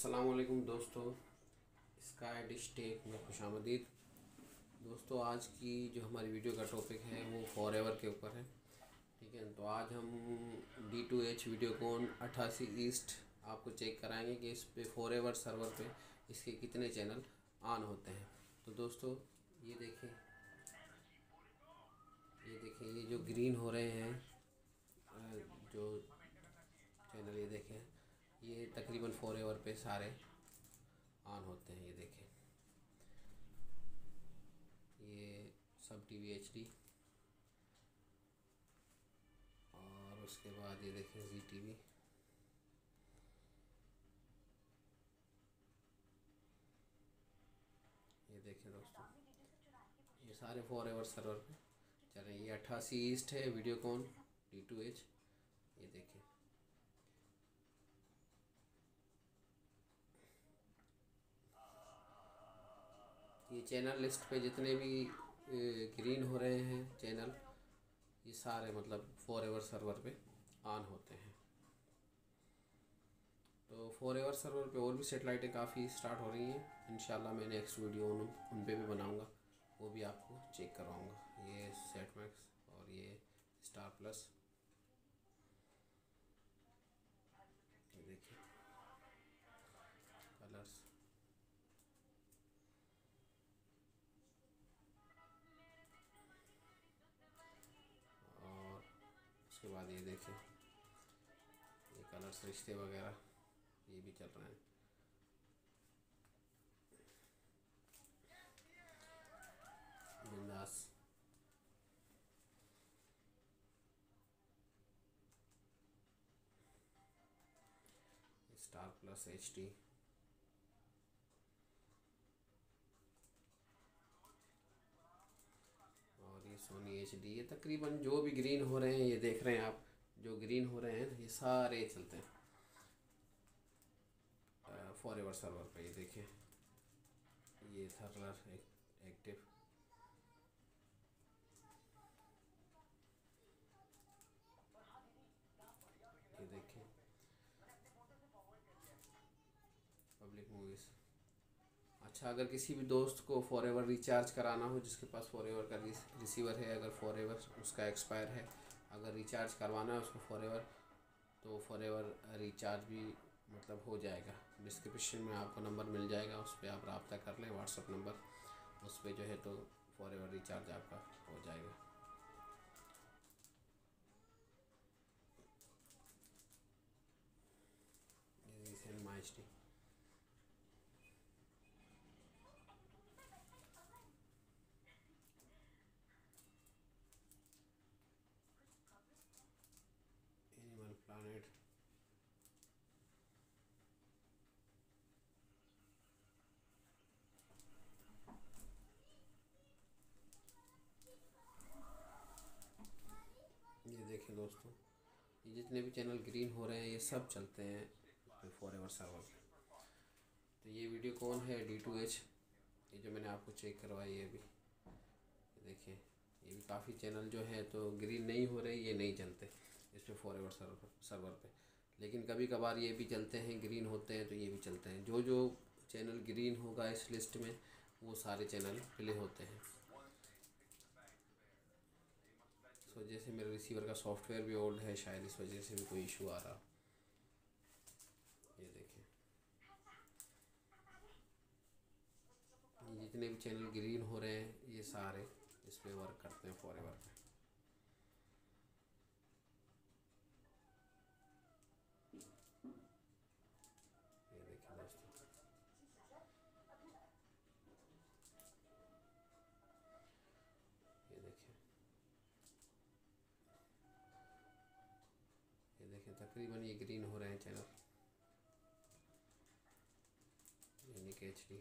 असलकुम दोस्तों। Sky dish take, में खुश आमदीद। दोस्तों, आज की जो हमारी वीडियो का टॉपिक है, वो फॉर एवर के ऊपर है। ठीक है तो आज हम D to H video cone अट्ठासी ईस्ट आपको चेक कराएँगे कि इस पे फॉर एवर सर्वर पे इसके कितने चैनल ऑन होते हैं। तो दोस्तों, ये देखें। ये देखें, ये जो ग्रीन हो रहे हैं जो चैनल ये देखें। ये तकरीबन फोर एवर पे सारे ऑन होते हैं, ये देखें। ये सब टी वी एच डी और उसके बाद ये देखें जी टी वी ये देखें दोस्तों, ये सारे फोर एवर सर्वर पे चलें ये अट्ठासी ईस्ट है Videocon D to H ये देखें। ये चैनल लिस्ट पे जितने भी ग्रीन हो रहे हैं चैनल ये सारे मतलब फॉर एवर सर्वर पे ऑन होते हैं। तो फॉर एवर सर्वर पे और भी सेटेलाइटें काफ़ी स्टार्ट हो रही हैं। इन मैं नेक्स्ट वीडियो उन उन पर भी बनाऊँगा। वो भी आपको चेक करवाऊँगा। ये सेट मैक्स और ये स्टार प्लस ये देखें। ये कलर्स रिश्ते वगैरह, ये भी चल रहे हैं। बिंदास। Star Plus H D. Sony H D ये तकरीबन जो भी ग्रीन हो रहे हैं, ये देख रहे हैं आप, जो ग्रीन हो रहे हैं, ये सारे चलते हैं। फॉर एवर सर्वर पर ये देखें ये थर्लर एक्टिव ये देखिए पब्लिक मूवीज़ अच्छा अगर किसी भी दोस्त को फॉर एवर रिचार्ज कराना हो, जिसके पास फॉर एवर का रिसीवर है, अगर फॉर एवर उसका एक्सपायर है, अगर रिचार्ज करवाना है उसको फॉर एवर तो फॉर एवर रिचार्ज भी मतलब हो जाएगा। डिस्क्रिप्शन में आपको नंबर मिल जाएगा, उस पर आप रबता कर लें व्हाट्सअप नंबर उस पर जो है तो फॉर एवर रिचार्ज आपका हो जाएगा। माइस्टी देखें दोस्तों, ये जितने भी चैनल ग्रीन हो रहे हैं, ये सब चलते हैं फॉर एवर सर्वर तो ये वीडियो कौन है? डी टू एच ये जो मैंने आपको चेक करवाई है अभी। देखिए, ये भी काफ़ी चैनल जो है तो ग्रीन नहीं हो रहे, ये नहीं चलते इस पर फॉर एवर सर्वर सर्वर पर लेकिन कभी कभार ये भी चलते हैं, ग्रीन होते हैं तो ये भी चलते हैं। जो जो चैनल ग्रीन होगा इस लिस्ट में, वो सारे चैनल प्ले होते हैं इस वजह से मेरे रिसीवर का सॉफ्टवेयर भी ओल्ड है, शायद इस वजह से भी कोई इशू आ रहा। ये देखें। जितने भी चैनल ग्रीन हो रहे हैं, ये सारे इस पर वर्क करते हैं फॉर एवर तकरीबन ये ग्रीन हो रहे हैं चैनल यानी कि एच डी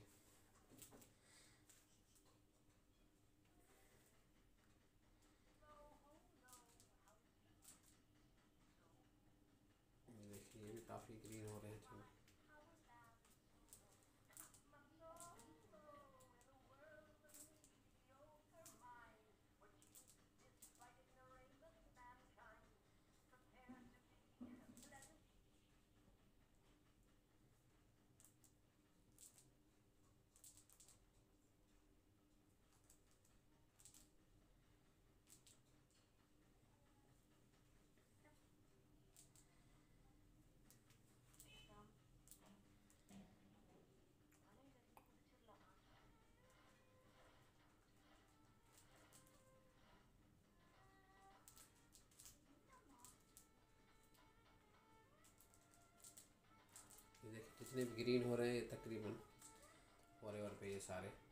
जितने भी ग्रीन हो रहे हैं तकरीबन फॉर पे ये सारे।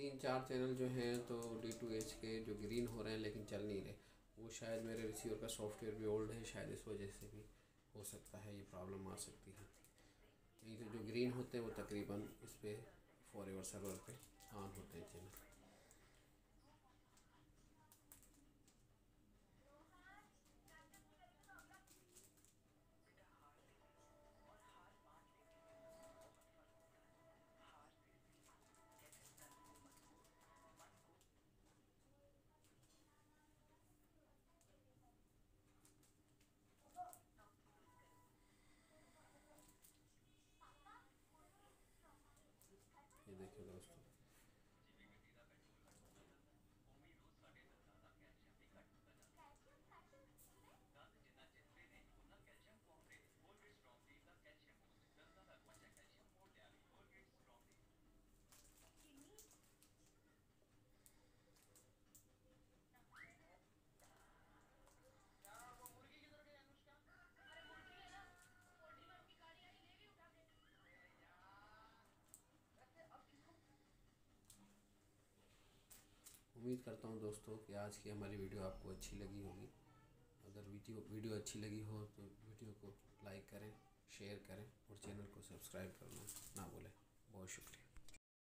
तीन चार चैनल जो हैं तो डी टू एच के जो ग्रीन हो रहे हैं लेकिन चल नहीं रहे। वो शायद मेरे रिसीवर का सॉफ्टवेयर भी ओल्ड है, शायद इस वजह से भी हो सकता है ये प्रॉब्लम आ सकती है। नहीं जो ग्रीन होते हैं वो तकरीबन इस पर फॉर एवर सर्वर पर ऑन होते हैं चैनल। dostum. उम्मीद करता हूँ दोस्तों कि आज की हमारी वीडियो आपको अच्छी लगी होगी। अगर वीडियो वीडियो अच्छी लगी हो तो वीडियो को लाइक करें, शेयर करें और चैनल को सब्सक्राइब करना ना भूलें। बहुत शुक्रिया।